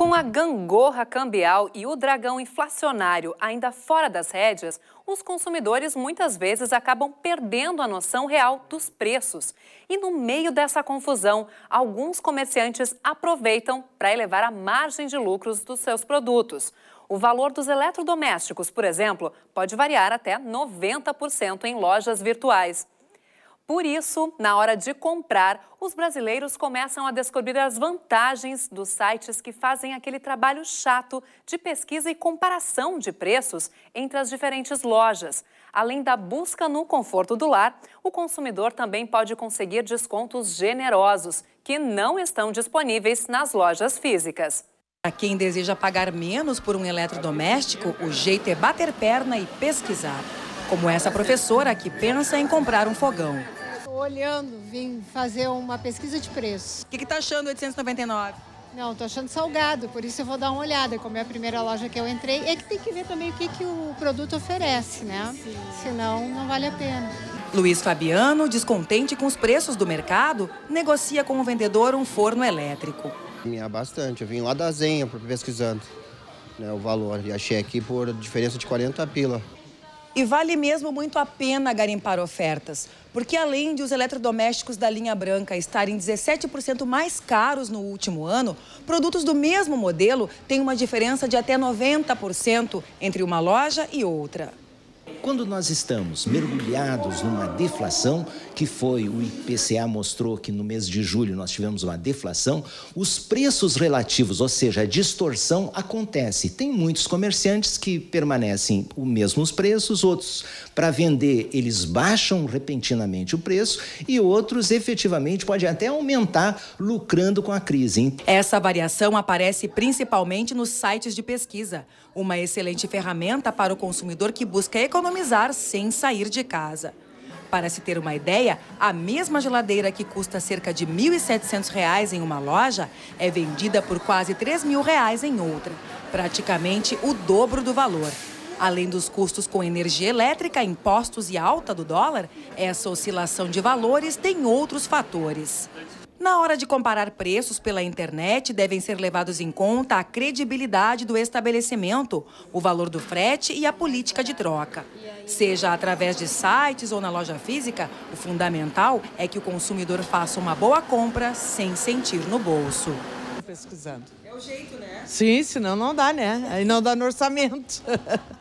Com a gangorra cambial e o dragão inflacionário ainda fora das rédeas, os consumidores muitas vezes acabam perdendo a noção real dos preços. E no meio dessa confusão, alguns comerciantes aproveitam para elevar a margem de lucros dos seus produtos. O valor dos eletrodomésticos, por exemplo, pode variar até 90% em lojas virtuais. Por isso, na hora de comprar, os brasileiros começam a descobrir as vantagens dos sites que fazem aquele trabalho chato de pesquisa e comparação de preços entre as diferentes lojas. Além da busca no conforto do lar, o consumidor também pode conseguir descontos generosos que não estão disponíveis nas lojas físicas. Para quem deseja pagar menos por um eletrodoméstico, o jeito é bater perna e pesquisar. Como essa professora que pensa em comprar um fogão olhando, vim fazer uma pesquisa de preço. O que está achando 899? Não, estou achando salgado, por isso eu vou dar uma olhada. Como é a primeira loja que eu entrei, é que tem que ver também o que, que o produto oferece, né? Sim. Senão, não vale a pena. Luiz Fabiano, descontente com os preços do mercado, negocia com o vendedor um forno elétrico. Minha bastante, eu vim lá da Zenha pesquisando né, o valor e achei aqui por diferença de 40 pila. E vale mesmo muito a pena garimpar ofertas, porque além de os eletrodomésticos da linha branca estarem 17% mais caros no último ano, produtos do mesmo modelo têm uma diferença de até 90% entre uma loja e outra. Quando nós estamos mergulhados numa deflação, que foi o IPCA mostrou que no mês de julho nós tivemos uma deflação, os preços relativos, ou seja, a distorção acontece. Tem muitos comerciantes que permanecem os mesmos preços, outros para vender eles baixam repentinamente o preço e outros efetivamente podem até aumentar lucrando com a crise. Essa variação aparece principalmente nos sites de pesquisa, uma excelente ferramenta para o consumidor que busca economizar sem sair de casa. Para se ter uma ideia, a mesma geladeira que custa cerca de R$ 1.700 em uma loja é vendida por quase R$ 3.000 em outra, praticamente o dobro do valor. Além dos custos com energia elétrica, impostos e alta do dólar, essa oscilação de valores tem outros fatores. Na hora de comparar preços pela internet, devem ser levados em conta a credibilidade do estabelecimento, o valor do frete e a política de troca. Seja através de sites ou na loja física, o fundamental é que o consumidor faça uma boa compra sem sentir no bolso. Pesquisando. É o jeito, né? Sim, senão não dá, né? Aí não dá no orçamento.